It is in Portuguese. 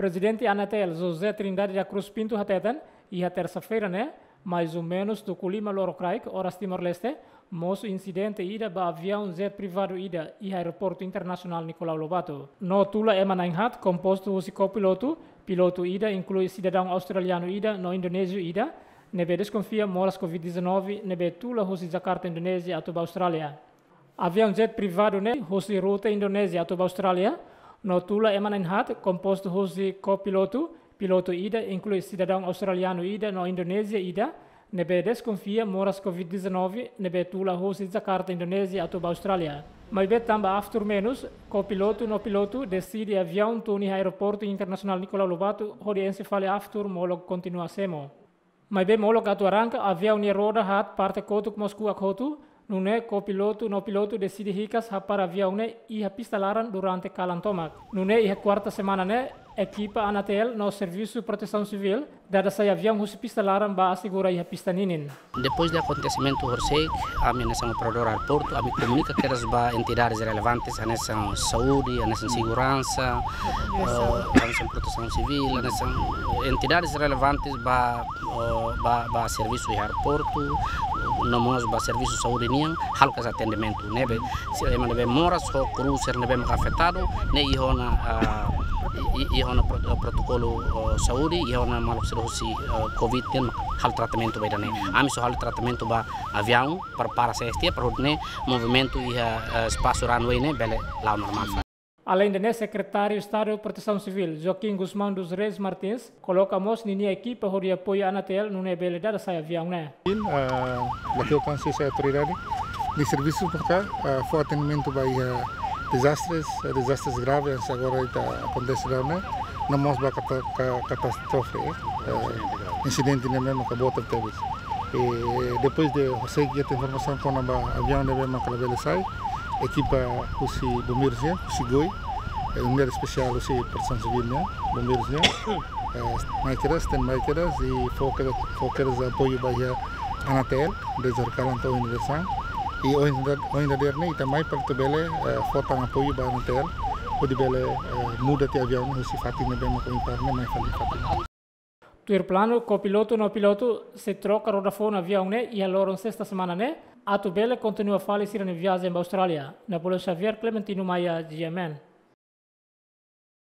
Presidente Anatel José Trindade da Cruz Pinto Hatetan, a terça-feira, né, mais ou menos do Colima Lorocraic, horas Timor-Leste, moço incidente ida ba avião jet privado ida e aeroporto internacional Nicolau Lobato. No tula Emanainhat, composto o copiloto, piloto ida inclui cidadão australiano ida no Indonésia ida, nebe desconfia moras Covid-19, nebe tula husi Jakarta Indonésia atau Austrália. Avião jet privado ne husi ruta Indonésia atau Austrália, no tula Emanainhat, composto husi copiloto, piloto ida inclui cidadão australiano ida no Indonésia ida, nebe desconfia moras COVID-19 nebe tula hosi Jakarta, Indonésia atau Austrália. Mas be tamba after menos, co piloto no piloto decide avião tuni aeroporto internacional Nicolau Lobato, hori ense fale after molog continua semo. Mas be molog atu arranca, avião ni roda hat parte kotuk Moscou akhotu, Nune co-piloto no piloto decide hikas para avião ne iha pistalaran durante calantomac. Nune iha quarta semana ne equipa Anatel no serviço de proteção civil dada sai avião husi pistalaran ba assegura iha pistaninin. Depois do acontecimento Horseg, a minha nação operador aeroporto, a me comunica que as ba entidades relevantes, a nação saúde, a nação segurança, a nação proteção civil, a nação entidades relevantes ba ba ba serviço de aeroporto, nomos ba serviço saúde niang hal kas atendimento nebe se nebe moras ho cruiser nebe afetado ne ihona ihona protocolo saúde ihona malok sero si covid ten hal tratamento ba dane ami so hal tratamento ba avião para para se estia para ne movimento iha espaço runway ne bele lá normal. Além de secretário de Estado de Proteção Civil, Joaquim Guzmão dos Reis Martins, colocamos nini equipa de apoio Anatel no habilidade da avião, né? Aqui eu consigo a autoridade de serviço para cá, foi atendimento para desastres, desastres graves agora está acontecendo, né? Não mostra catástrofe, incidente mesmo que a bota teve. E depois de você ter informação com o avião deve macalar sai, equipa usi bombeiros usi goi unidade especial usi proteção civil nya bombeiros nya maikeras dan maikeras e fokeras apoio bahia anatel desde kalanto universal. e o ainda der ne ita mai para bele foto apoio bahia anatel pode bele muda te avião usi fatina bem com impar ne mai fali fatina Tuir plano, copiloto no piloto se troca rodafone avião ne e allora sexta semana ne Atu Bele continua a falar em viagem para a Austrália. Na Polícia Xavier Clementino Maia, GMN.